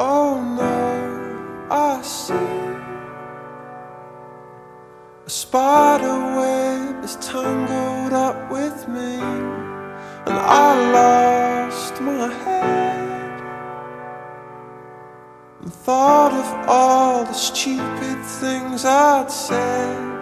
Oh no, I see a spider web is tangled up with me, and I lost my head and thought of all the stupid things I'd said.